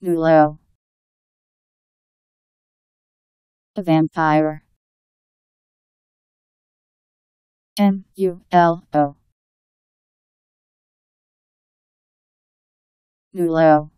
Mulo. A vampire. M U L O. Mulo.